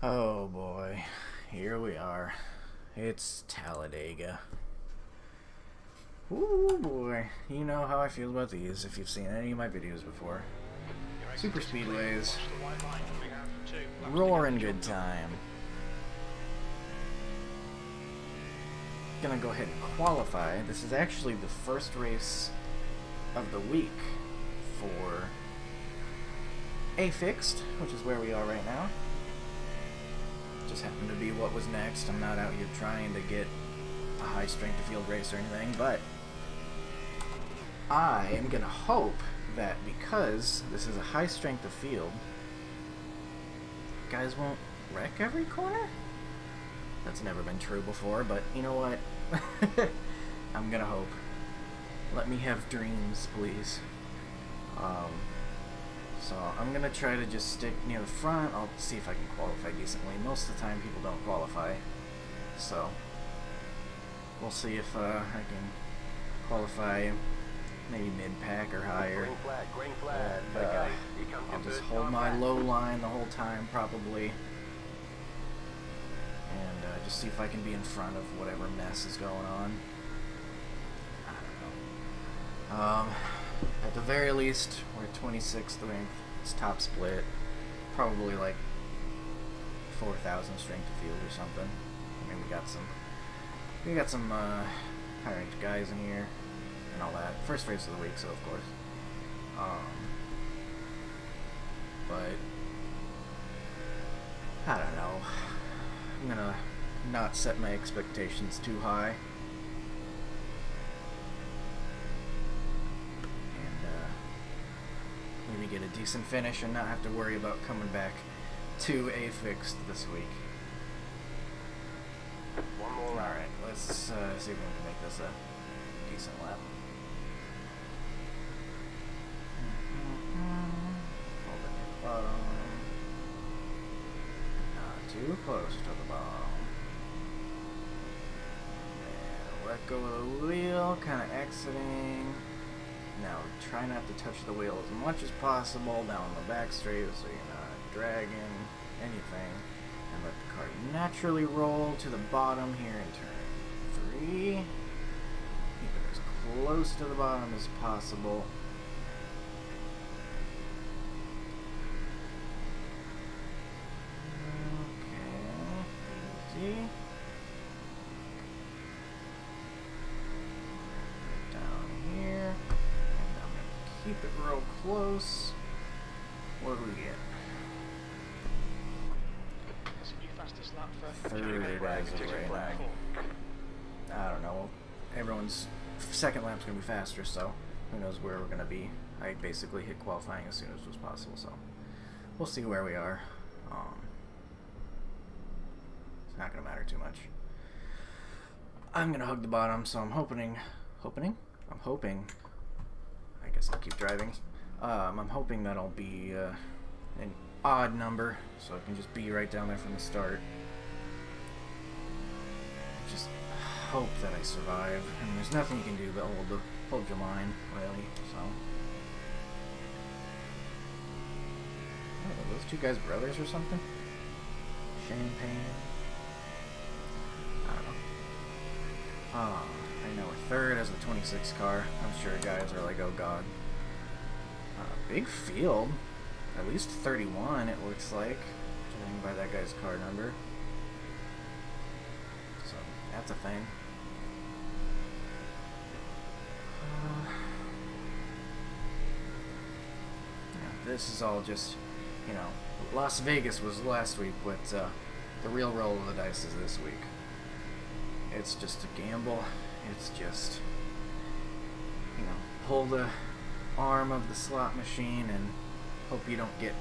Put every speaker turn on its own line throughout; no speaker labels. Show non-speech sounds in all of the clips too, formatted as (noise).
Oh boy, here we are. It's Talladega. Ooh boy, you know how I feel about these if you've seen any of my videos before. Super speedways, roaring good time. Gonna go ahead and qualify. This is actually the first race of the week for A Fixed, which is where we are right now just happened to be what was next. I'm not out here trying to get a high strength of field race or anything, but I am going to hope that because this is a high strength of field, guys won't wreck every corner? That's never been true before, but you know what? (laughs) I'm to hope. Let me have dreams, please. Um, so I'm going to try to just stick near the front. I'll see if I can qualify decently. Most of the time people don't qualify. So we'll see if uh, I can qualify maybe mid-pack or higher.
Green flag, green flag.
And, uh, I'll just hold my low line the whole time probably. And uh, just see if I can be in front of whatever mess is going on. I don't know. Um, at the very least, we're 26th ranked. It's top split. Probably like 4,000 strength of field or something. I mean, we got some, we got some uh, high ranked guys in here and all that. First race of the week, so of course. Um, but I don't know. I'm gonna not set my expectations too high. And uh, get a decent finish and not have to worry about coming back to a fixed this week.
One more round.
Alright, let's uh, see if we can make this a decent lap. Hold it near the bottom. Not too close to the bottom. And let go of the wheel, kind of exiting. Now try not to touch the wheel as much as possible down the back straight so you're not dragging anything. And let the car naturally roll to the bottom here in turn three. Keep it as close to the bottom as possible. Okay, easy. Keep it real close. What do we get?
It's a new fastest lap for
Third as of right. I don't know. Everyone's second lap's gonna be faster, so who knows where we're gonna be. I basically hit qualifying as soon as was possible, so we'll see where we are. Um, it's not gonna matter too much. I'm gonna hug the bottom, so I'm hoping, hoping, I'm hoping. Guess I'll keep driving. Um, I'm hoping that'll be uh, an odd number, so I can just be right down there from the start just hope that I survive. I mean, there's nothing you can do but hold the hold your line, really. So, are those two guys brothers or something? Champagne. I don't know. Ah, Know. A third as a 26 car. I'm sure guys are like, oh god. Uh, big field. At least 31, it looks like. Judging by that guy's car number. So that's a thing. Uh, yeah, this is all just, you know, Las Vegas was last week, but uh, the real roll of the dice is this week. It's just a gamble. It's just, you know, pull the arm of the slot machine and hope you don't get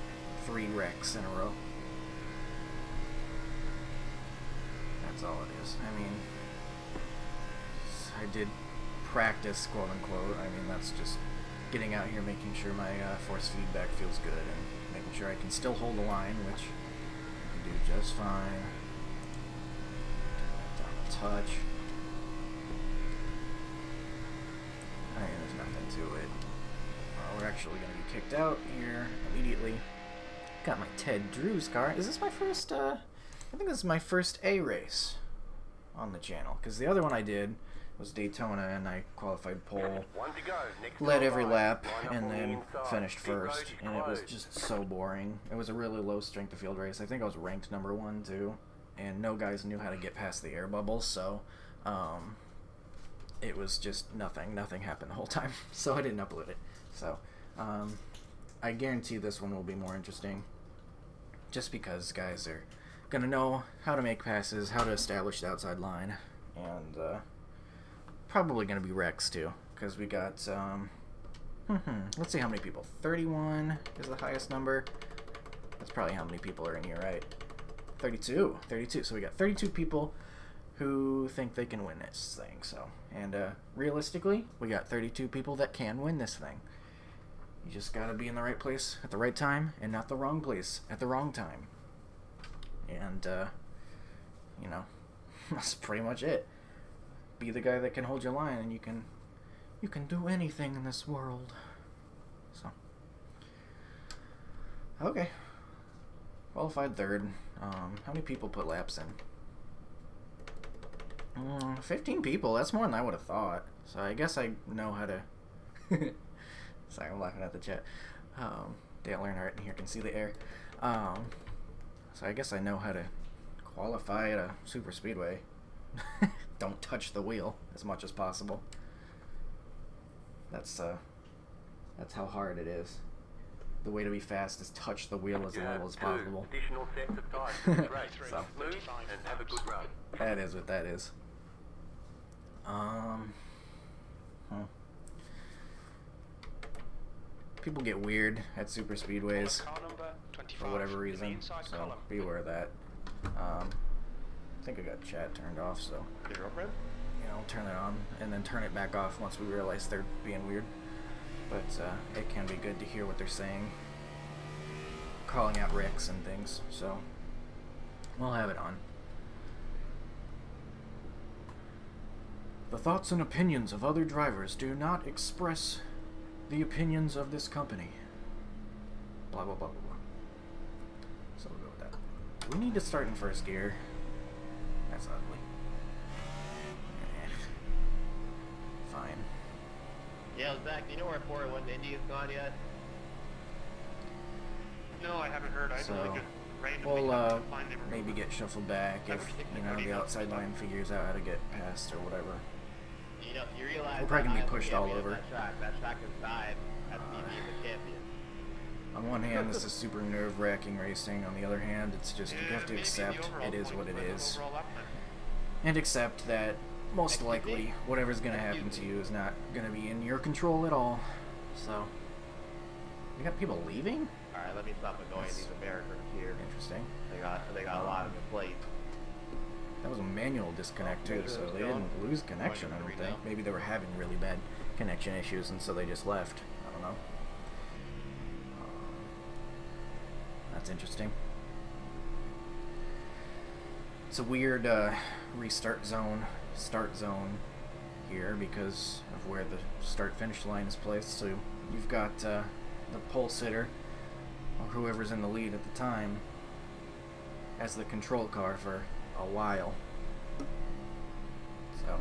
three wrecks in a row. That's all it is. I mean, I did practice, quote unquote. I mean, that's just getting out here, making sure my uh, force feedback feels good, and making sure I can still hold the line, which I can do just fine. Touch. I mean, it. Uh, we're actually going to be kicked out here immediately got my Ted Drewes car. Is this my first, uh, I think this is my first A race on the channel. Because the other one I did was Daytona and I qualified pole,
One to go. Next
led every lap, and then finished first. And it was just so boring. It was a really low strength of field race. I think I was ranked number one too. And no guys knew how to get past the air bubble, so um, it was just nothing. Nothing happened the whole time. (laughs) So I didn't upload it. So um, I guarantee this one will be more interesting. Just because guys are gonna know how to make passes, how to establish the outside line, and uh, probably gonna be wrecks too. Because we got um, let's see how many people. Thirty-one is the highest number. That's probably how many people are in here, right? 32. 32. So we got 32 people who think they can win this thing. So, and uh, realistically, we got 32 people that can win this thing. You just gotta be in the right place at the right time and not the wrong place at the wrong time. And, uh, you know, (laughs) that's pretty much it. Be the guy that can hold your line and you can, you can do anything in this world. So, okay. Qualified third. Um, how many people put laps in? Mm, 15 people. That's more than I would have thought. So I guess I know how to. (laughs) Sorry, I'm laughing at the chat. Um, Dale Earnhardt here can see the air. Um, so I guess I know how to qualify at a super speedway. (laughs) Don't touch the wheel as much as possible. That's uh, that's how hard it is. The way to be fast is touch the wheel as little as possible.
additional sets of (laughs) tyres for.
So.
And have a good run.
That is what that is. Um. Huh. People get weird at super speedways
Car number 25
for whatever reason, so be aware of that. Um, I think I got chat turned off, so you know, turn it on and then turn it back off once we realize they're being weird. But uh, it can be good to hear what they're saying, calling out Ricks and things. So we'll have it on. The thoughts and opinions of other drivers do not express the opinions of this company. Blah blah blah blah blah. So we'll go with that. We need to start in first gear. That's ugly. Eh. Fine.
Yeah, Zach, do you know where 401 Indy has gone yet?
No, I haven't heard. I
So,
only just randomly
We'll uh,
find
maybe get shuffled back if you know the outside line figures out how to get past or whatever.
You know, you realize
We're probably gonna be pushed all over.
That track, that track is five. That's me being the champion.
On one hand, this is super nerve wracking racing. On the other hand, it's just you have to accept it is what it is,
overall lap time.
and accept that most likely whatever's gonna happen to you is not gonna be in your control at all. So, we got people leaving.
All right, let me stop annoying
That's-
these Americans here.
Interesting.
They got they got a lot of the plates.
That was a manual disconnect too, so they didn't lose connection. I don't think. Maybe they were having really bad connection issues, and so they just left. I don't know. Um, That's interesting. It's a weird uh, restart zone, start zone here because of where the start finish line is placed. So you've got uh, the pole sitter, or whoever's in the lead at the time, as the control car for a while. So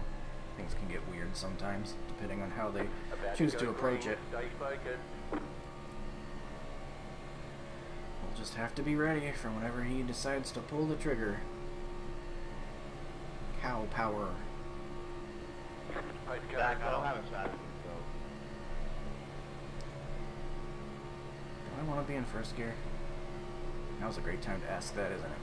things can get weird sometimes, depending on how they
About
choose
go
to approach
green.
it.
Stay focused.
We'll just have to be ready for whenever he decides to pull the trigger. Cow power.
Postcode
Zach, I don't have a strategy, so
Do I want to be in first gear? Now's a great time to ask that, isn't it?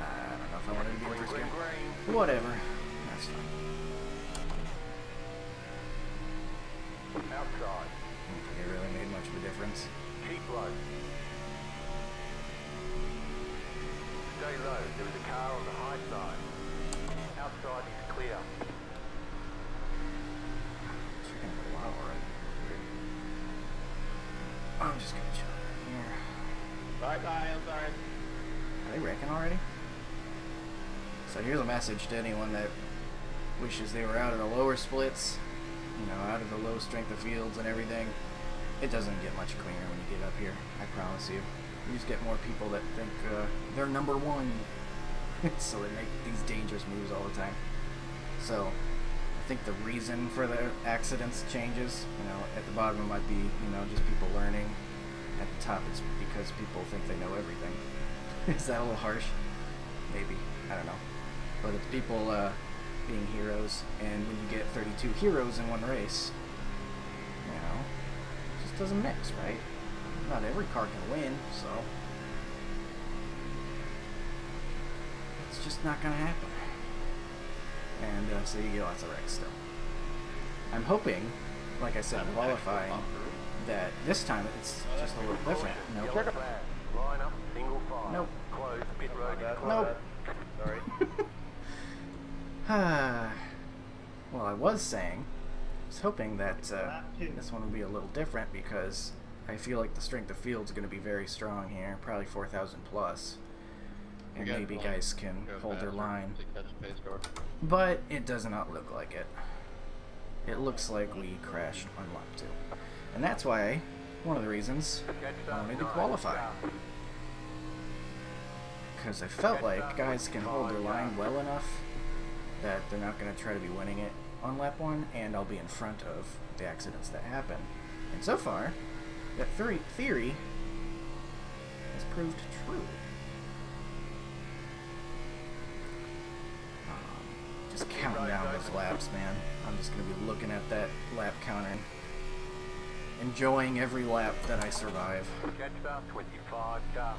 I don't know if I wanted to be in
Green, green.
Whatever. That's fine.
Outside.
I don't think it really made much of a difference.
Keep low. Stay low. There is a car on the high side. Outside is clear.
Wow, alright. I'm just gonna chill.
Sorry, Ty, I'm sorry.
Are they wrecking already? So here's a message to anyone that wishes they were out of the lower splits, you know, out of the low strength of fields and everything. it doesn't get much cleaner when you get up here. I promise you. You just get more people that think uh, they're number one, (laughs) so they make these dangerous moves all the time. So, I think the reason for the accidents changes. You know, at the bottom it might be you know just people learning. At the top, it's because people think they know everything. (laughs) Is that a little harsh? Maybe I don't know, but it's people uh, being heroes, and when you get 32 heroes in one race, you know, it just doesn't mix, right? Not every car can win, so it's just not gonna happen. And uh, so you get lots of wrecks still. I'm hoping, like I said, qualifying, that this time it's just a little different. Nope.
Yellow. Line up, single file.
Nope.
Close, pit road
Nope.
Sorry. (sighs)
well, I was saying, I was hoping that uh, this one would be a little different because I feel like the strength of field is going to be very strong here, probably 4,000 plus.
plus, and
maybe guys can hold their line.
to catch pace car.
But it does not look like it. It looks like we crashed on lap two, and that's why one of the reasons I wanted to qualify. because I felt like guys can hold their line well enough that they're not going to try to be winning it on lap one, and I'll be in front of the accidents that happen. And so far, that theory, has proved true. Um, just counting down those laps, man. I'm just going to be looking at that lap counter enjoying every lap that I survive
Catch up, 25 car.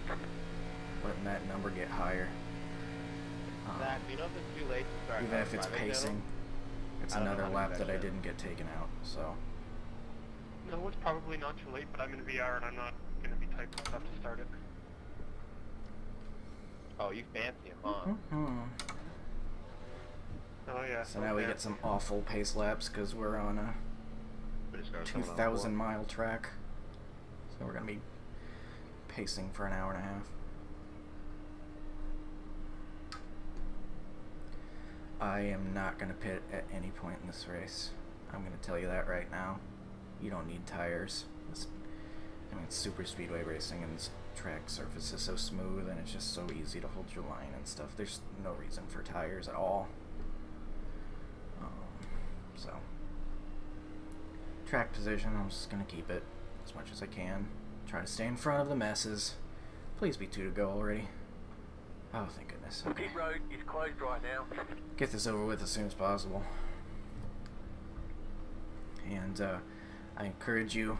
letting that number get higher. Um,
Zach, do you know if it's too late to start
even if it's pacing, it's
I don't know
another lap that I didn't get taken out. So
No, it's probably not too late, but I'm in VR and I'm not gonna be typing stuff to start it.
Oh, you fancy him, huh?
Mhm.
Oh yeah.
so now we get some awful pace laps because we're on a
We just got
2,000 mile track. So we're gonna be pacing for an hour and a half. I am not gonna pit at any point in this race. I'm gonna tell you that right now. You don't need tires. This, I mean, it's super speedway racing, and this track surface is so smooth, and it's just so easy to hold your line and stuff. There's no reason for tires at all. Um, so, track position, I'm just gonna keep it as much as I can. Try to stay in front of the messes. Please be two to go already. Oh, thank goodness. Okay.
Pit road is closed right now.
Get this over with as soon as possible. And uh, I encourage you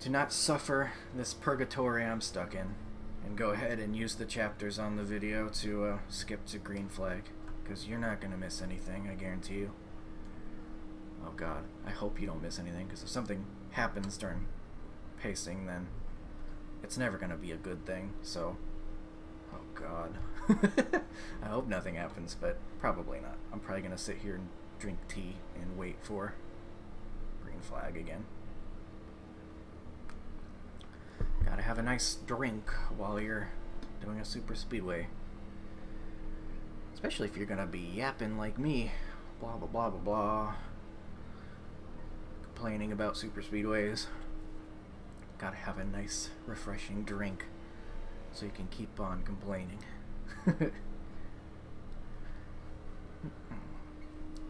to not suffer this purgatory I'm stuck in. And go ahead and use the chapters on the video to uh, skip to green flag. Because you're not going to miss anything, I guarantee you. God, I hope you don't miss anything. Because if something happens during pacing, then it's never going to be a good thing. So, oh god. (laughs) I hope nothing happens, but probably not. I'm probably going to sit here and drink tea and wait for green flag again. Gotta have a nice drink while you're doing a super speedway. Especially if you're gonna be yapping like me. Blah blah blah blah blah. Complaining about super speedways. Gotta have a nice, refreshing drink so you can keep on complaining. (laughs)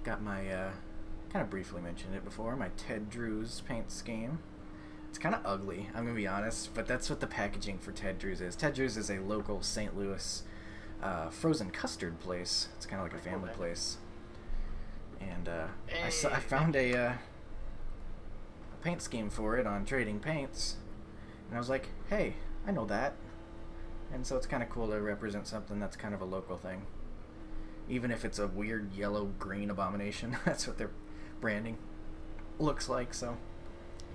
Got my, uh, kind of briefly mentioned it before, my Ted Drewes paint scheme. It's kind of ugly, I'm gonna be honest, but that's what the packaging for Ted Drewes is. Ted Drewes is a local St. Louis uh, frozen custard place. It's kind of like a family place. And uh, I, I found a, uh, a paint scheme for it on Trading Paints, and I was like, hey, I know that. And so it's kind of cool to represent something that's kind of a local thing. Even if it's a weird yellow green abomination, (laughs) that's what their branding looks like. So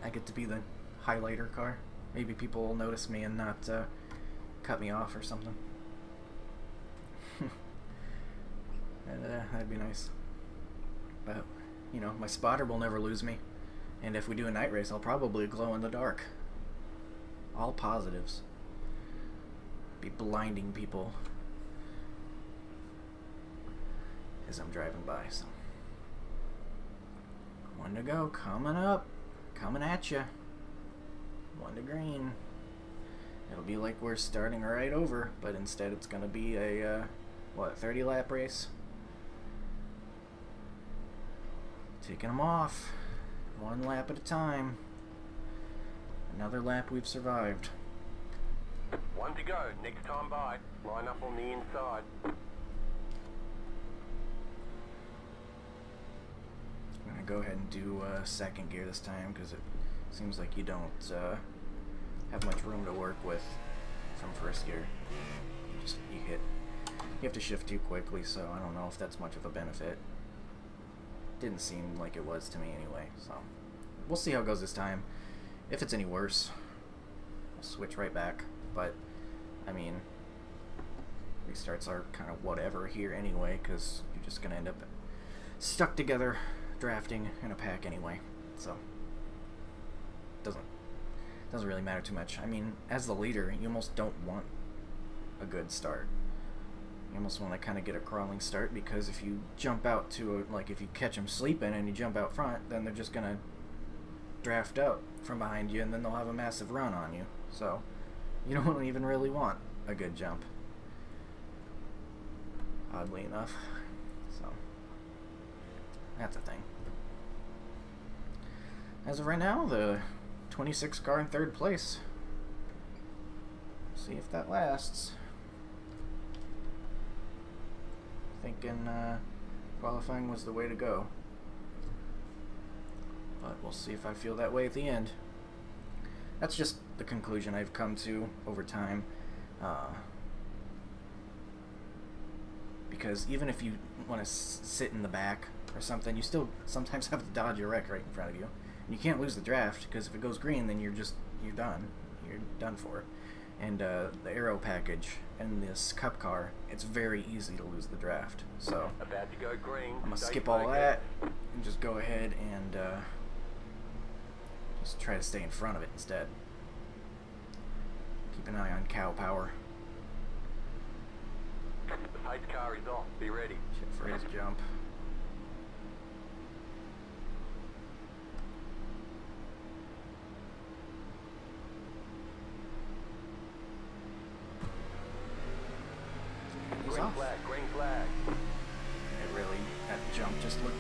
I get to be the highlighter car. Maybe people will notice me and not uh, cut me off or something. (laughs) and, uh, that'd be nice. But, you know, my spotter will never lose me. And if we do a night race, I'll probably glow in the dark. All positives. Be blinding people as I'm driving by. So, one to go, coming up, coming at you. One to green. It'll be like we're starting right over, but instead it's going to be a, uh, what, 30 lap race? Taking them off. One lap at a time. Another lap we've survived.
One to go. Next time by. Line up on the inside.
I'm gonna go ahead and do uh, second gear this time because it seems like you don't uh, have much room to work with from first gear. You just you hit, you have to shift too quickly, so I don't know if that's much of a benefit. Didn't seem like it was to me anyway, so we'll see how it goes this time. If it's any worse, I'll switch right back. But I mean, restarts are kind of whatever here anyway, because you're just gonna end up stuck together drafting in a pack anyway. So doesn't doesn't really matter too much. I mean, as the leader, you almost don't want a good start. You almost want to kind of get a crawling start because if you jump out to a, like if you catch them sleeping and you jump out front, then they're just gonna draft out from behind you and then they'll have a massive run on you. So you don't (laughs) even really want a good jump. Oddly enough. So that's a thing. As of right now, the 26 car in third place. See if that lasts. Thinking uh, qualifying was the way to go. But we'll see if I feel that way at the end. That's just the conclusion I've come to over time. Uh, because even if you want to sit in the back or something, you still sometimes (laughs) have to dodge a wreck right in front of you. And you can't lose the draft because if it goes green, then you're just you're done. You're done for. And uh, the aero package and this cup car, it's very easy to lose the draft. So
go green.
I'm gonna skip all that and just go ahead and uh, just try to stay in front of it instead. Keep an eye on cow power.
The pace car is off. Be ready.
Shit for his jump.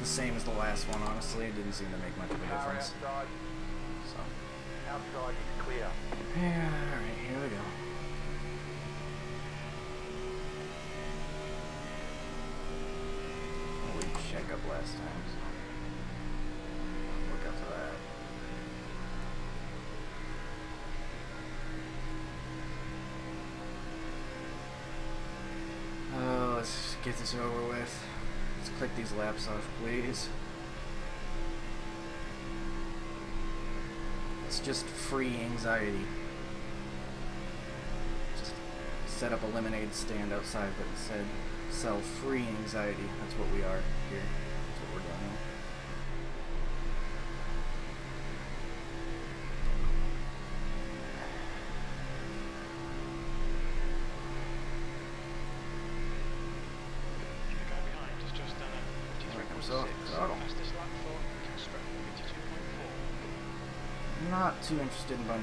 Same as the last one, honestly. It didn't seem to make much of a difference. So,
Outside is clear.
yeah, alright, here we go. We check up last time, so look out for that. Oh, let's get this over with. Click these laps off, please. It's just free anxiety. Just set up a lemonade stand outside, but instead sell free anxiety. That's what we are here.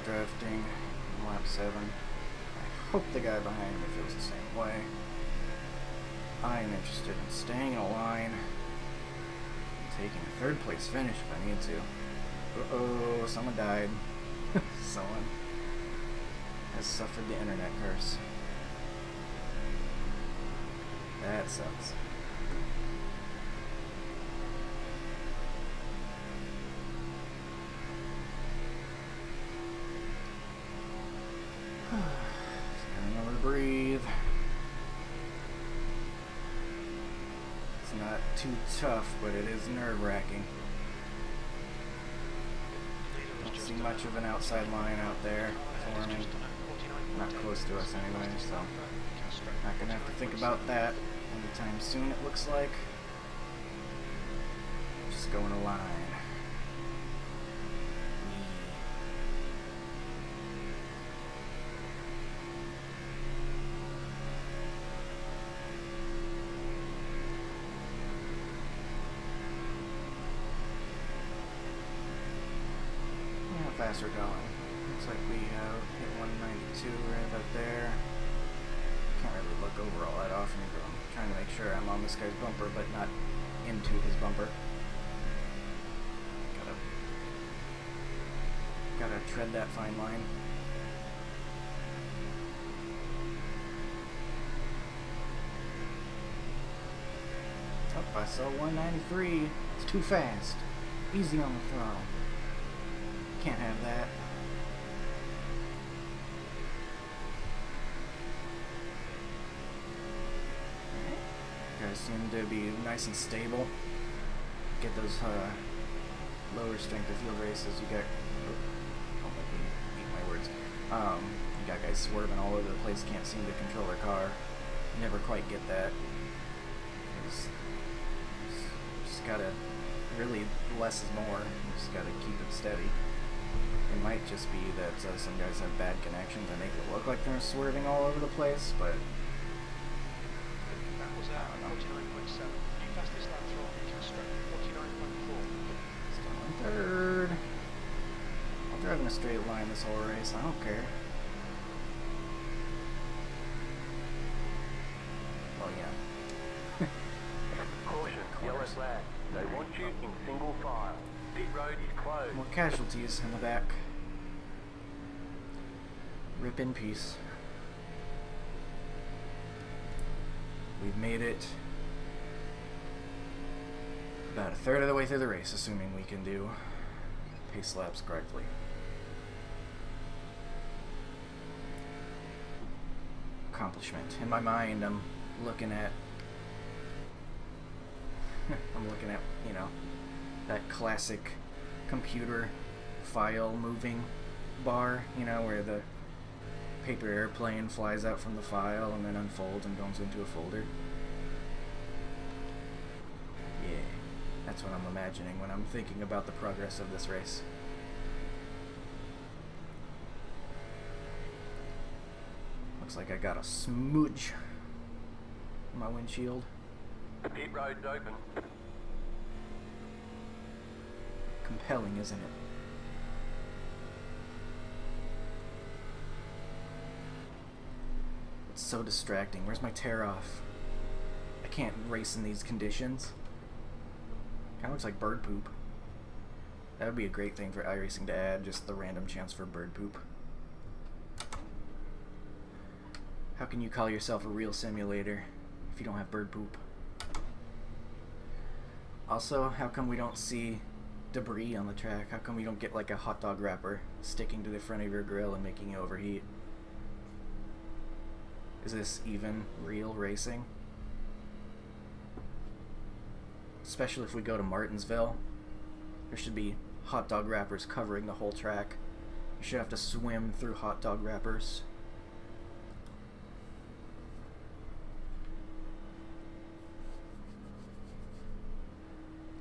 In lap 7. I hope the guy behind me feels the same way. I am interested in staying in a line taking a third place finish if I need to. Uh oh, someone died. (laughs) someone has suffered the internet curse. That sucks. Too tough, but it is nerve wracking.
Leader
Don't see much of an outside line out there forming.
just done a 49.8.
Not close to us anyway, so not gonna have to think about that anytime soon. It looks like. Just going in a line. Yeah, faster going. Looks like we have hit 192 right about there. Can't really look over all that often, but I'm trying to make sure I'm on this guy's bumper, but not into his bumper. Gotta, gotta tread that fine line. Oh, I saw 193. It's too fast. Easy on the throttle. Can't have that. Guys seem to be nice and stable. Get those uh, lower strength of field races. You got. Oh, don't let me eat my words. Um, you got guys swerving all over the place. Can't seem to control their car. Never quite get that. Just, just gotta really less is more. Just gotta keep it steady. It might just be that uh, some guys have bad connections and make it look like they're swerving all over the place, but
That was 49.7. New fastest lap for Castro, 49.4.
still in third. I'll drive in a straight line this whole race. I don't care. Oh yeah.
Caution, (laughs) yellow flag. They want you in single file. Pit road is closed.
More casualties in the back. Rip in peace. We've made it about a third of the way through the race, assuming we can do pace laps correctly. Accomplishment. In my mind, I'm looking at. (laughs) I'm looking at, you know, that classic computer file moving bar, you know, where the paper airplane flies out from the file and then unfolds and goes into a folder. Yeah, that's what I'm imagining when I'm thinking about the progress of this race. Looks like I got a smudge on my windshield.
The pit road's open.
Compelling, isn't it? So distracting. Where's my tear off? I can't race in these conditions. Kind of looks like bird poop. That would be a great thing for iRacing to add, just the random chance for bird poop. How can you call yourself a real simulator if you don't have bird poop? Also, how come we don't see debris on the track? How come we don't get like a hot dog wrapper sticking to the front of your grill and making you overheat? Is this even real racing? Especially if we go to Martinsville. There should be hot dog wrappers covering the whole track. You should have to swim through hot dog wrappers.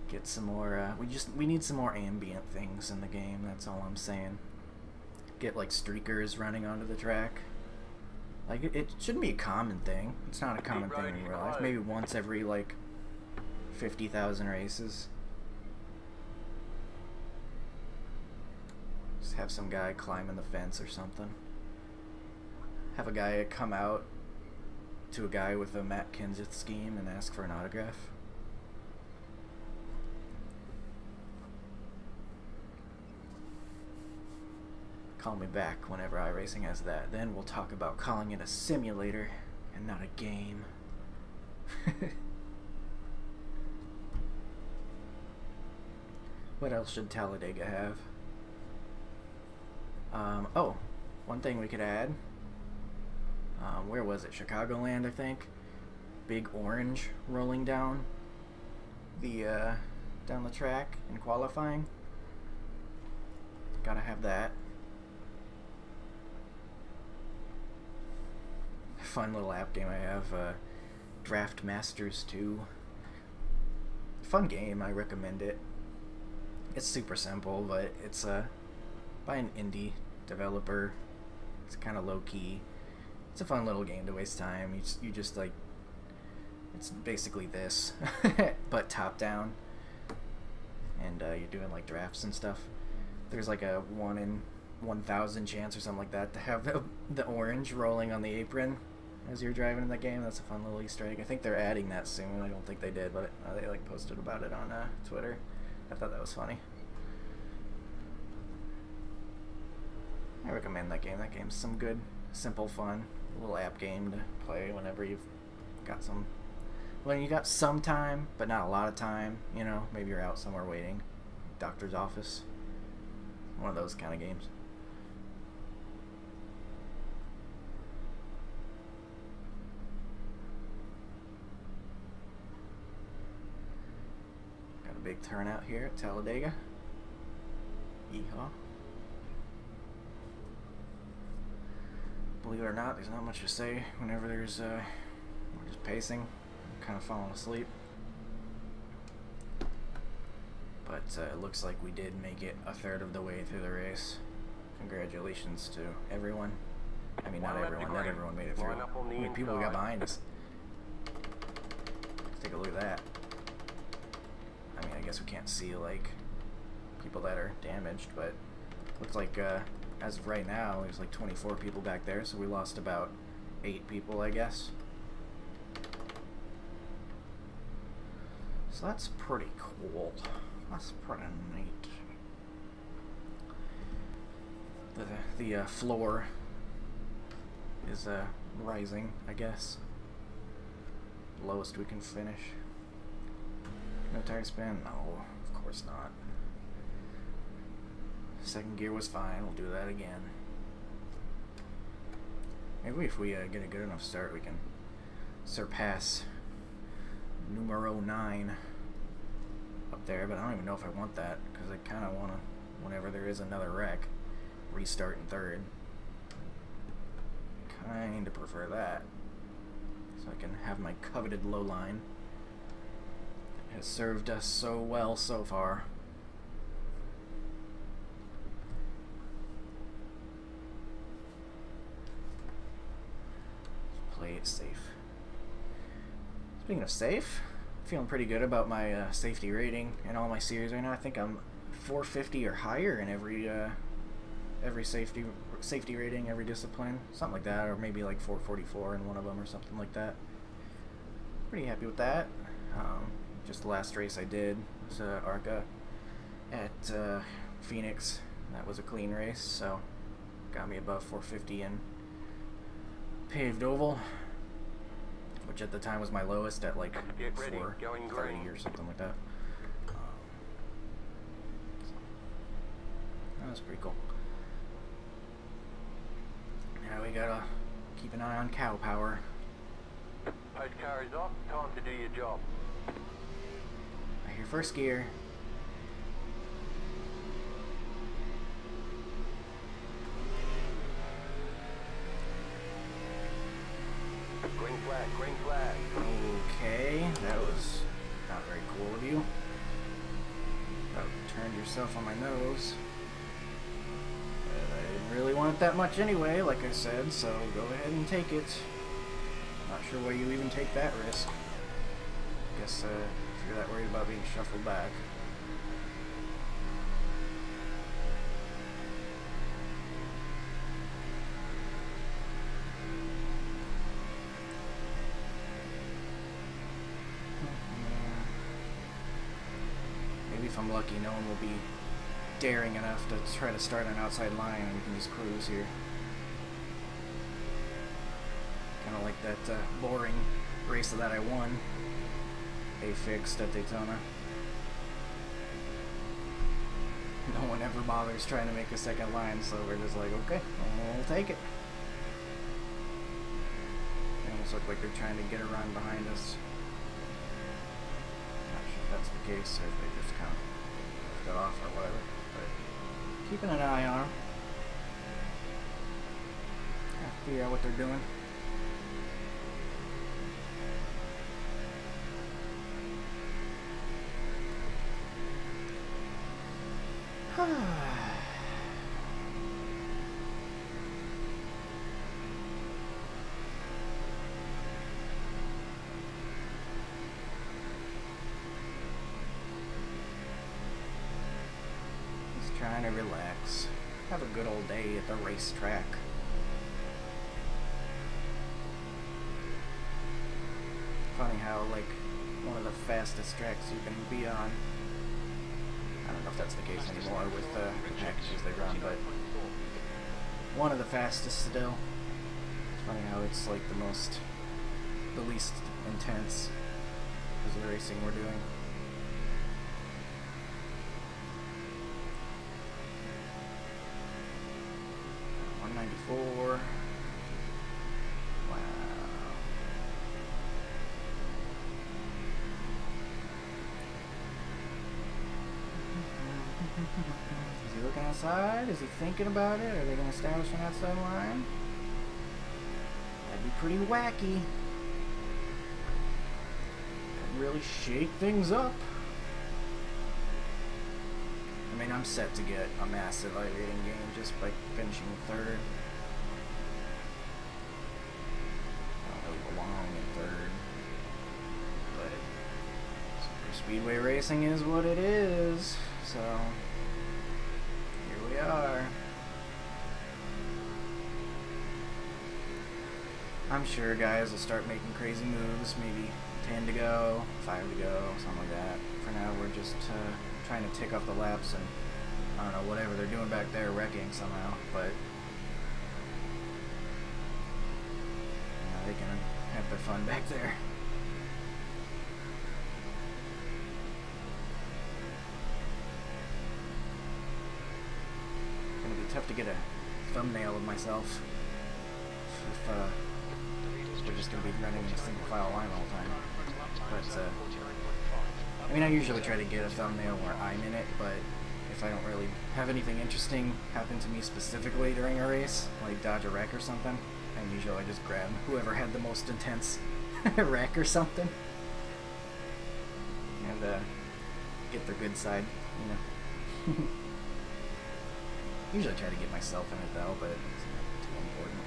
Get some more. Uh, we just we need some more ambient things in the game. That's all I'm saying. Get like streakers running onto the track. Like it, it shouldn't be a common thing. It's not a common thing in real life. Maybe once every like fifty thousand races. Just have some guy climbing the fence or something. Have a guy come out to a guy with a Matt Kenseth scheme and ask for an autograph. Call me back whenever iRacing has that. Then we'll talk about calling it a simulator and not a game. (laughs) what else should Talladega have? Um, oh, one thing we could add. Um, where was it? Chicagoland, I think. Big orange rolling down the uh, down the track in qualifying. Gotta have that. Fun little app game I have. Uh, Draft Masters 2. Fun game. I recommend it. It's super simple, but it's uh, by an indie developer. It's kind of low key. It's a fun little game to waste time. You just, you just like it's basically this, (laughs) but top down. And uh, you're doing like drafts and stuff. There's like a one in 1,000 chance or something like that to have the, the orange rolling on the apron as you're driving in the game. That's a fun little Easter egg. I think they're adding that soon. I don't think they did, but uh, they like posted about it on uh, Twitter. I thought that was funny. I recommend that game. That game's some good, simple fun, little app game to play whenever you've got some when you got some time, but not a lot of time, you know, maybe you're out somewhere waiting, doctor's office, one of those kind of games. Got a big turnout here at Talladega. Yeehaw. Believe it or not, there's not much to say whenever there's, uh, we're just pacing kind of falling asleep. But uh, it looks like we did make it a third of the way through the race. Congratulations to everyone. I mean, not everyone. Not everyone made it through.
Line up on the
How many people got behind us? Let's take a look at that. I guess we can't see like people that are damaged, but looks like uh, as of right now, there's like 24 people back there, so we lost about eight people, I guess. So that's pretty cool. That's pretty neat. The the uh, floor is uh, rising, I guess. Lowest we can finish. No tire spin? No, of course not. Second gear was fine. We'll do that again. Maybe if we uh, get a good enough start, we can surpass numero 9 up there, but I don't even know if I want that, because I kind of want to, whenever there is another wreck, restart in third. Kind of prefer that, so I can have my coveted low line. Has served us so well so far. Play it safe. Speaking of safe, feeling pretty good about my uh, safety rating in all my series right now. I think I'm 450 or higher in every uh, every safety safety rating, every discipline, something like that, or maybe like 444 in one of them or something like that. Pretty happy with that. Um, just the last race I did was uh, ARCA at uh, Phoenix. That was a clean race, so got me above 450 in paved oval which at the time was my lowest at like
Get
430
going
or something like that. Um, so that was pretty cool. Now we gotta keep an eye on cow power.
Post car is off. Time to do your job.
Hear first gear.
Green flag, green flag.
Okay, that was not very cool of you. About turned yourself on my nose. But I didn't really want it that much anyway, like I said, so go ahead and take it. Not sure why you even take that risk. I guess uh, you're that worried about being shuffled back. Maybe if I'm lucky, no one will be daring enough to try to start an outside line and we can just cruise here. Kind of like that uh, boring race that I won. A fixed at Daytona. No one ever bothers trying to make a second line, so we're just like, okay, we'll take it. They almost look like they're trying to get a run behind us. Not sure if that's the case, or if they just kind of got off or whatever. But keeping an eye on them. Have to Figure out what they're doing. Day at the racetrack. Funny how, like, one of the fastest tracks you can be on. I don't know if that's the case anymore with the packages they run, but one of the fastest still. It's funny how it's like the most, the least intense of the racing we're doing. One ninety four. Wow. Is he looking outside? Is he thinking about it? Are they going to establish an outside line? That'd be pretty wacky. That'd really shake things up. I mean, I'm set to get a massive rating game just by finishing third. Racing is what it is. So, here we are. I'm sure guys will start making crazy moves, maybe 10 to go, 5 to go, something like that. For now, we're just uh, trying to tick off the laps and, I don't know, whatever they're doing back there, wrecking somehow, but... They can have their fun back there. Gonna be tough to get a thumbnail of myself if uh, we're just gonna be running a single file line all the time. But uh, I mean, I usually try to get a thumbnail where I'm in it, but if I don't really have anything interesting happen to me specifically during a race, like dodge a wreck or something, and usually I just grab whoever had the most intense (laughs) wreck or something, and uh, get their good side, you know. (laughs) Usually try to get myself in it though, but it's not too important.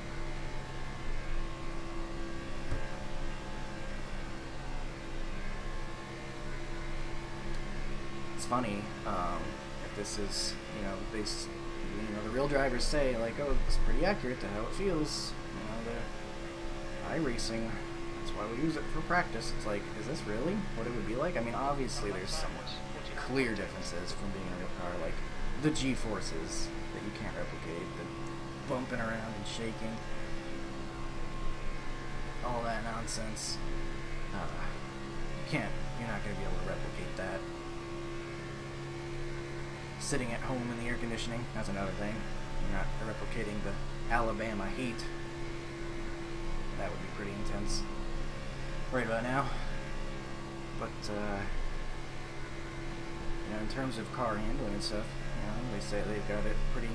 It's funny, um, if this is, you know, they, you know, the real drivers say, like, oh, it's pretty accurate to how it feels, you know, the iRacing, that's why we use it for practice. It's like, is this really what it would be like? I mean, obviously there's some clear differences from being in a real car, like the G-forces that you can't replicate, the bumping around and shaking, all that nonsense. Uh, you can't, you're not going to be able to replicate that. Sitting at home in the air conditioning, that's another thing. You're not replicating the Alabama heat. That would be pretty intense. Right about now. But, uh, you know, in terms of car handling and stuff, they say they've got it pretty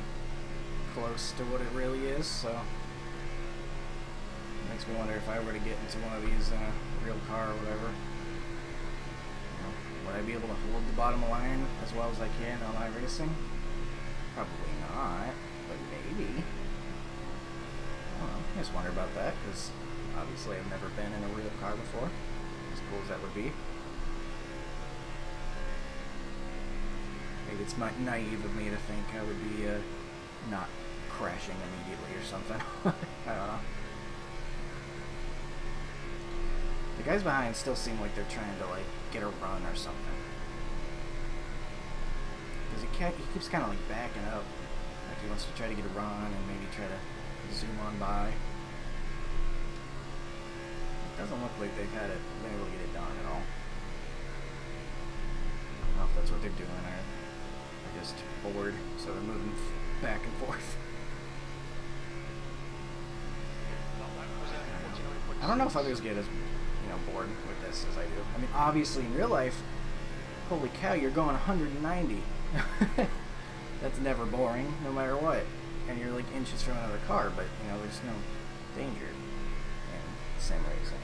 close to what it really is, so makes me wonder if I were to get into one of these uh, real car or whatever, you know, would I be able to hold the bottom line as well as I can on iRacing? Probably not, but maybe. I just wonder about that because obviously I've never been in a real car before. As cool as that would be. It's naive of me to think I would be uh, not crashing immediately or something. (laughs) I don't know. The guys behind still seem like they're trying to like get a run or something. Because he can't, he keeps kind of like backing up. Like he wants to try to get a run and maybe try to zoom on by. It doesn't look like they've had it, been able to get it done at all. I don't know if that's what they're doing or just bored, so they're moving back and forth. I don't know if others get as you know bored with this as I do. I mean, obviously in real life, holy cow, you're going 190. (laughs) That's never boring, no matter what. And you're like inches from another car, but you know there's no danger in sim racing.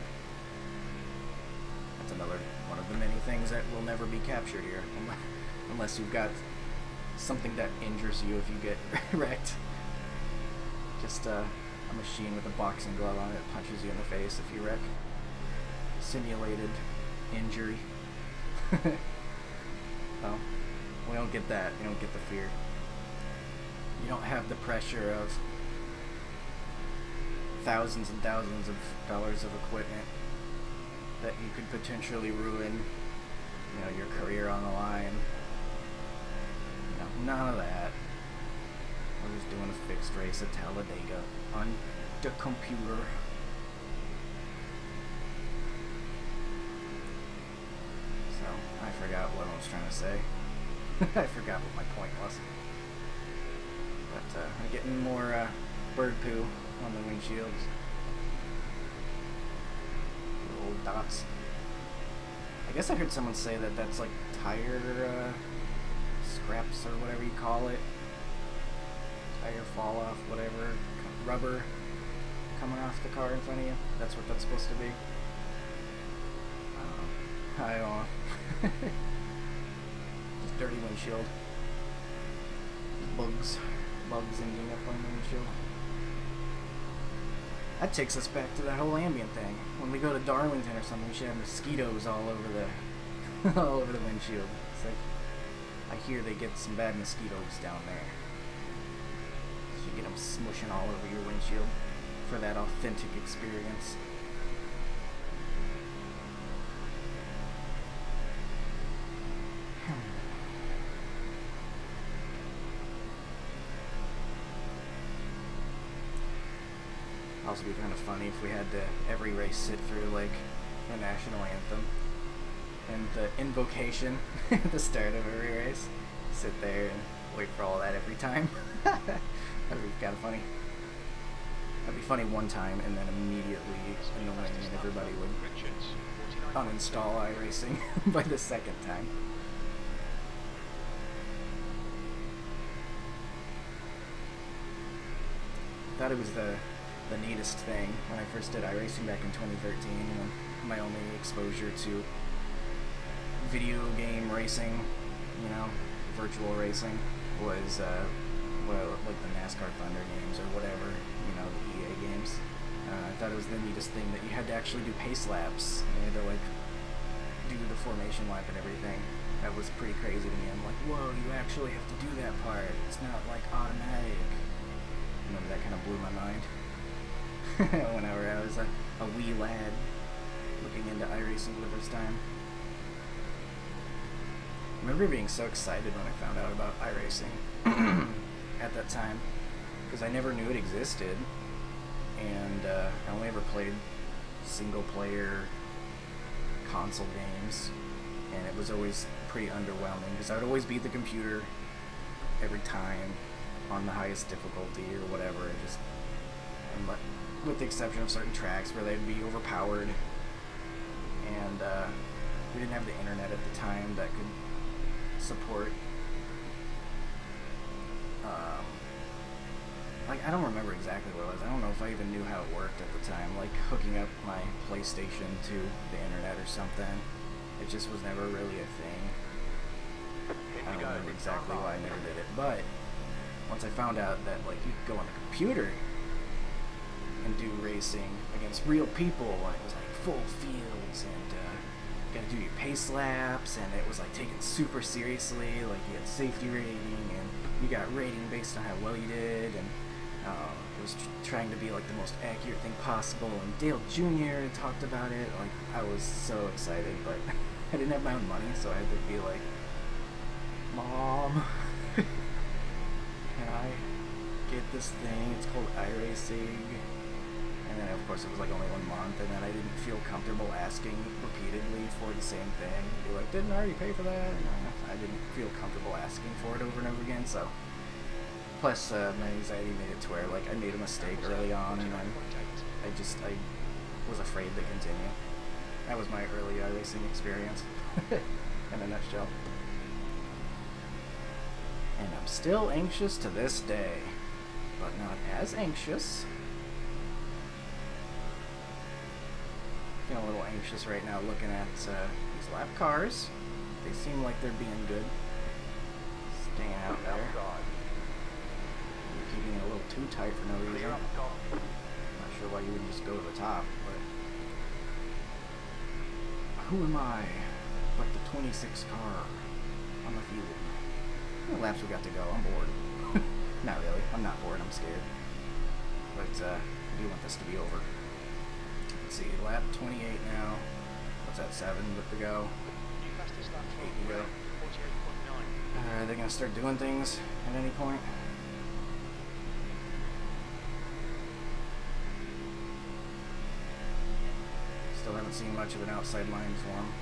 That's another one of the many things that will never be captured here, (laughs) unless you've got something that injures you if you get (laughs) wrecked. Just uh, a machine with a boxing glove on it punches you in the face if you wreck. Simulated injury. (laughs) well, we don't get that. We don't get the fear. you don't have the pressure of thousands and thousands of dollars of equipment that you could potentially ruin, you know, your career on the line. None of that. We're just doing a fixed race at Talladega on the computer. So, I forgot what I was trying to say. (laughs) I forgot what my point was. But uh, I'm getting more uh, bird poo on the windshields. Little dots. I guess I heard someone say that that's like tire uh, scraps or whatever you call it. Tire fall off, whatever. Rubber coming off the car in front of you. That's what that's supposed to be. Um, I don't know. Just dirty windshield. Bugs. Bugs ending up on the windshield. That takes us back to that whole ambient thing. When we go to Darlington or something, we should have mosquitoes all over the (laughs) all over the windshield. It's like I hear they get some bad mosquitoes down there. You get them smushing all over your windshield for that authentic experience. (sighs) Also, be kind of funny if we had to every race sit through like the national anthem and the invocation (laughs) at the start of every race. Sit there and wait for all that every time. (laughs) That'd be kind of funny. That'd be funny one time and then immediately annoying, and everybody would
Richards, 49.
uninstall iRacing (laughs) by the second time. Thought it was the the neatest thing when I first did iRacing back in 2013. You my only exposure to video game racing, you know, virtual racing was uh, well, like the NASCAR Thunder games or whatever, you know, the EA games. Uh, I thought it was the neatest thing that you had to actually do pace laps. You had to like do the formation lap and everything. That was pretty crazy to me. I'm like, whoa, you actually have to do that part. It's not like automatic. You know, that kind of blew my mind. (laughs) Whenever I was a, a wee lad looking into iRacing for the first time. I remember being so excited when I found out about iRacing (clears throat) at that time because I never knew it existed, and uh, I only ever played single player console games, and it was always pretty underwhelming because I would always beat the computer every time on the highest difficulty or whatever. Just, and but with the exception of certain tracks where they'd be overpowered, and uh, we didn't have the internet at the time that could support. Um, like I don't remember exactly what it was. I don't know if I even knew how it worked at the time. Like hooking up my PlayStation to the internet or something. It just was never really a thing. I don't remember exactly why I never did it, but once I found out that like you could go on the computer and do racing against real people, and it was like full fields and you got to do your pace laps, and it was like taken super seriously. Like you had safety rating, and you got rating based on how well you did, and uh, it was tr- trying to be like the most accurate thing possible. And Dale Jr. talked about it. Like I was so excited, but (laughs) I didn't have my own money, so I had to be like, "Mom, (laughs) can I get this thing? It's called iRacing." And then, of course, it was like only one month, and then I didn't feel comfortable asking repeatedly for the same thing. Like, didn't I already pay for that? And uh, I didn't feel comfortable asking for it over and over again. So, plus uh, my anxiety made it to where like I made a mistake early on, and then I just I was afraid to continue. That was my early iRacing experience, (laughs) in a nutshell. And I'm still anxious to this day, but not as anxious feeling a little anxious right now looking at uh, these lap cars. They seem like they're being good. Staying out there. Keeping it a little too tight for no reason. Not sure why you wouldn't just go to the top, but who am I but the 26 car on the field? How many laps we got to go? I'm bored. (laughs) Not really. I'm not bored. I'm scared. But uh, I do want this to be over. Let's see. Lap 28 now. What's that? Seven with to go.
New fastest lap for
Eight to go.
48.9.
Uh, are they gonna start doing things at any point? Still haven't seen much of an outside line form.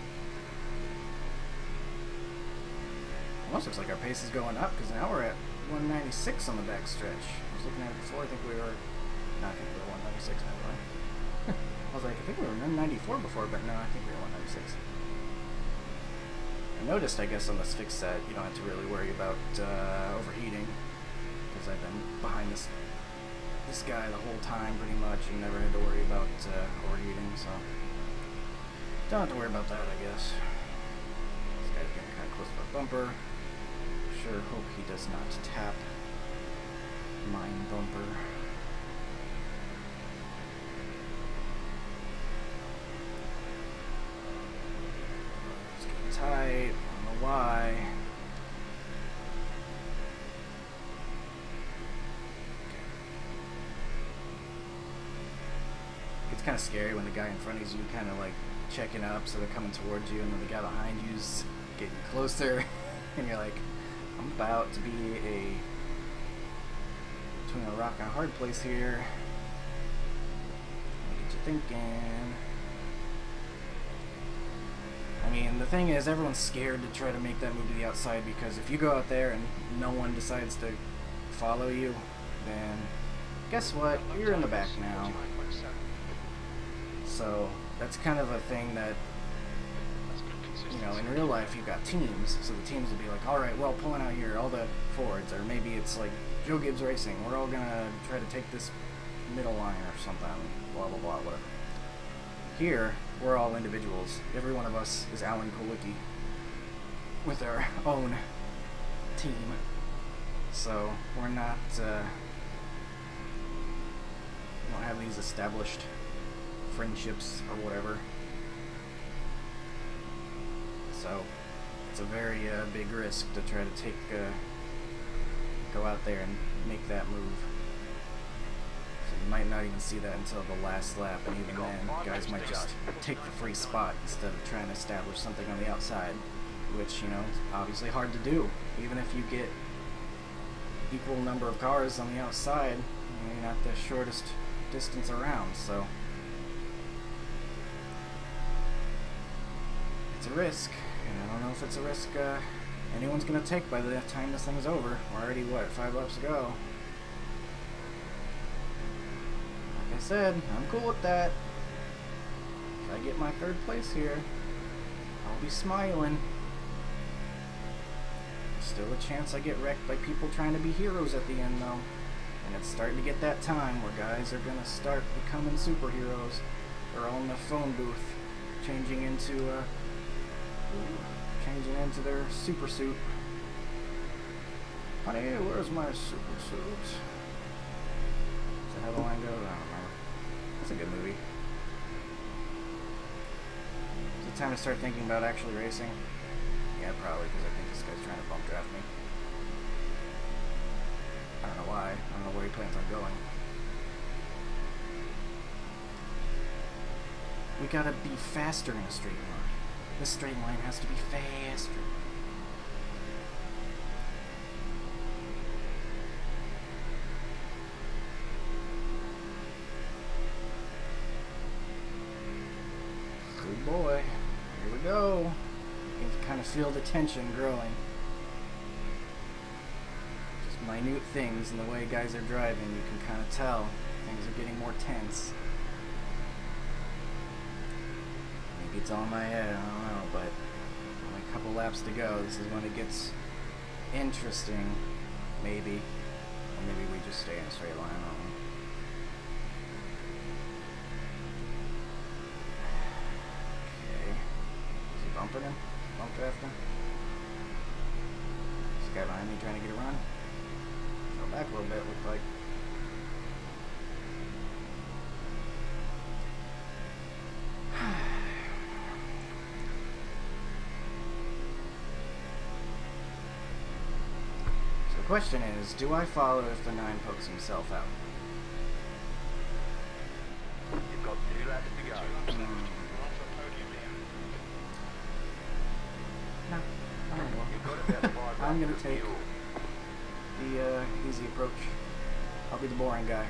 Almost looks like our pace is going up because now we're at 196 on the back stretch. I was looking at it before. I think we were. No, I think we were 196 now. right? I was like, I think we were 194 before, but no, I think we were 196. I noticed, I guess, on this fix set, you don't have to really worry about uh, overheating because I've been behind this this guy the whole time pretty much and never had to worry about uh, overheating, so don't have to worry about that, I guess. This guy's getting kind of close to our bumper. Sure hope he does not tap mine bumper. Kind of scary when the guy in front of you kind of like checking up, so they're coming towards you, and then the guy behind you's getting closer, (laughs) and you're like, I'm about to be a between a rock and a hard place here. Get you thinking? I mean, the thing is, everyone's scared to try to make that move to the outside because if you go out there and no one decides to follow you, then guess what? You're in the back now.
49.7.
So that's kind of a thing that you know, in real life, you've got teams, so the teams will be like, all right, well, pulling out here, all the Fords, or maybe it's like Joe Gibbs Racing, we're all gonna try to take this middle line or something, blah, blah, blah, whatever. Here, we're all individuals. Every one of us is Alan Kulwicki with our (laughs) own team. So, we're not, uh, we don't have these established friendships or whatever. So it's a very uh, big risk to try to take, uh, go out there and make that move. So you might not even see that until the last lap, and even then, guys might just take the free spot instead of trying to establish something on the outside, which you know is obviously hard to do. Even if you get equal number of cars on the outside, you're not the shortest distance around, so. A risk, and I don't know if it's a risk uh, anyone's gonna take by the time this thing's over. We're already what five laps ago? Like I said, I'm cool with that. If I get my third place here, I'll be smiling. Still a chance I get wrecked by people trying to be heroes at the end though. And it's starting to get that time where guys are gonna start becoming superheroes. They're all in the phone booth, changing into uh, changing into their super suit. Honey, where's my super suit? Is that how the line goes? I don't remember. That's a good movie. Is it time to start thinking about actually racing? Yeah, probably, because I think this guy's trying to bump draft me. I don't know why. I don't know where he plans on going. We gotta be faster in a straight line. This straight line has to be faster. Good boy. Here we go. You can kind of feel the tension growing. Just minute things in the way guys are driving, you can kind of tell things are getting more tense. Maybe it's all my head, know, but only a couple laps to go. This is when it gets interesting, maybe. Or maybe we just stay in a straight line. Okay. Is he bumping him? Bump drafting? This guy behind me trying to get a run? Fell back a little bit, looked like. Question is, do I follow if the 9 pokes himself out?
You've got two laps to go.
laps left. We're on for a podium here.
No. Alright, well.
You've got about five (laughs)
I'm gonna
of
take the uh, easy approach. I'll be the boring guy.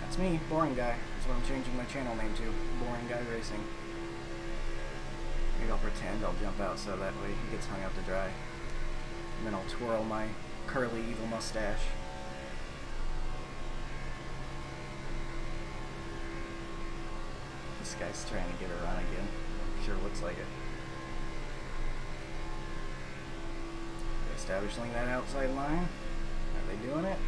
That's me, boring guy. That's what I'm changing my channel name to. Boring Guy Racing. Maybe I'll pretend I'll jump out so that way he gets hung out to dry. And then I'll twirl my curly evil mustache. This guy's trying to get her on again. Sure looks like it. Establishing that outside line. Are they doing it?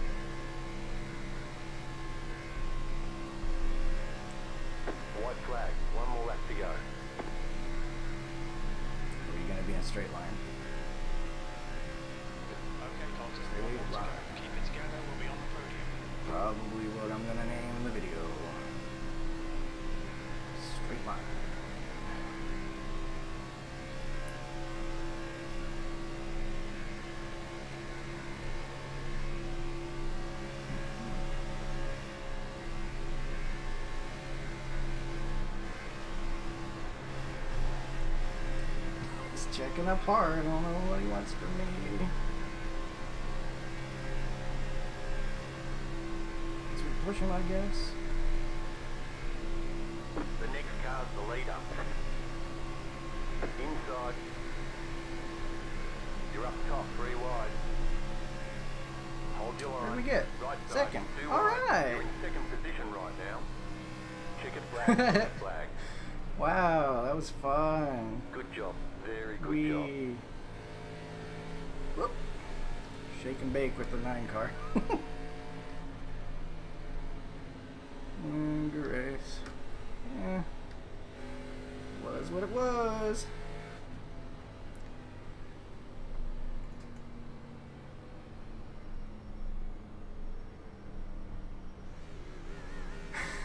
Checking up hard. I don't know what he wants from me. Let's push him, I guess.
The next car's the leader. Inside. You're up top, three wide. Hold your line.
Where'd we get?
Right side,
Second. All
You're in second position right now. Checkered (laughs) flag, flag.
Wow, that was fun.
Good job. Very good job.
We Whoop. shake and bake with the nine car. mm, grace. Yeah. Was what it was.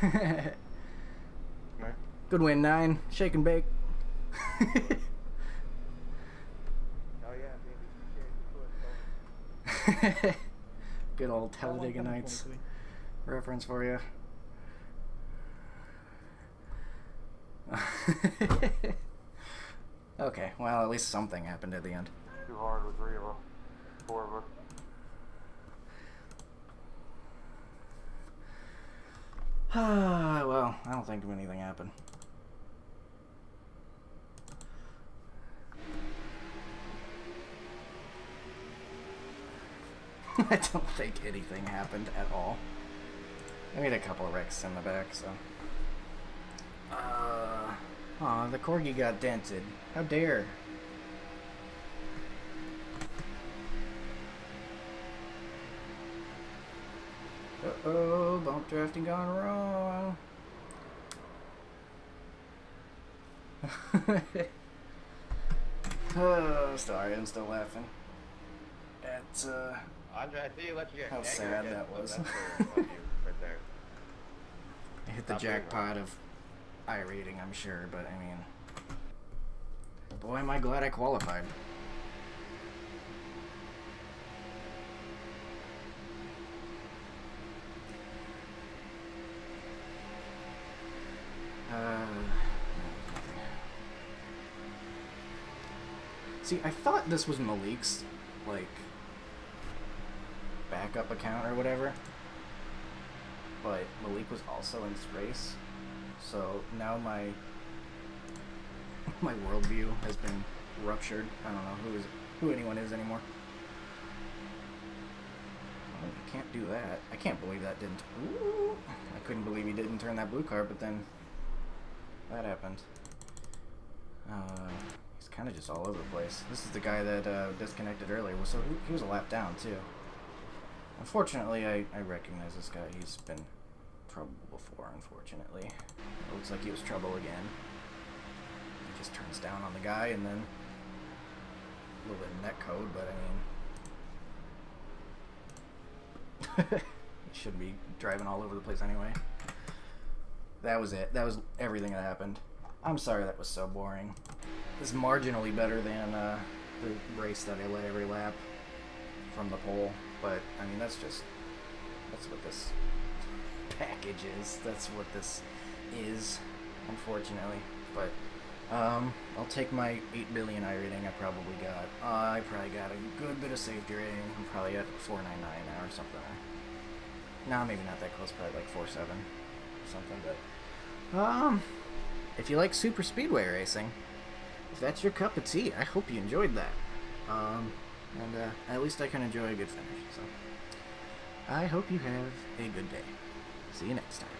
(laughs) Good win, nine. Shake and bake.
Oh yeah, baby. (laughs)
Good old Talladega Nights reference for you. (laughs) okay, well, at least something happened at the end.
Too hard with three of them. Four of us. (sighs)
Ah, well, I don't think anything happened. (laughs) I don't think anything happened at all. I made a couple wrecks in the back, so. Uh, aw, the corgi got dented. How dare. Uh-oh, bump drafting gone wrong. (laughs) oh, sorry, I'm still laughing. At, uh,
Andre, I see you let your
How sad that was.
that's for- fuck you, right there.
I (laughs) hit the jackpot of iRating, I'm sure, but I mean, boy, am I glad I qualified. Uh, see, I thought this was Malik's, like, backup account or whatever but Malik was also in space. So now my (laughs) my worldview has been ruptured. I don't know who is who anyone is anymore. Oh, you can't do that. I can't believe that didn't. Ooh, I couldn't believe he didn't turn that blue card, but then that happened. Uh, he's kind of just all over the place. This is the guy that uh, disconnected earlier. Well, so he was a lap down too. Unfortunately, I, I recognize this guy. He's been trouble before, unfortunately. It looks like he was trouble again. He just turns down on the guy and then a little bit of net code, but I mean... (laughs) shouldn't be driving all over the place anyway. That was it. That was everything that happened. I'm sorry that was so boring. This is marginally better than uh, the race that I led every lap from the pole. But I mean that's just that's what this package is. That's what this is, unfortunately. But um, I'll take my 8 billion iRating I probably got. Uh, I probably got a good bit of safety rating. I'm probably at 499 now or something. Nah, maybe not that close. Probably like 47 or something. But um, if you like super speedway racing, if that's your cup of tea, I hope you enjoyed that. Um, and uh, at least I can enjoy a good finish. So I hope you have a good day. See you next time.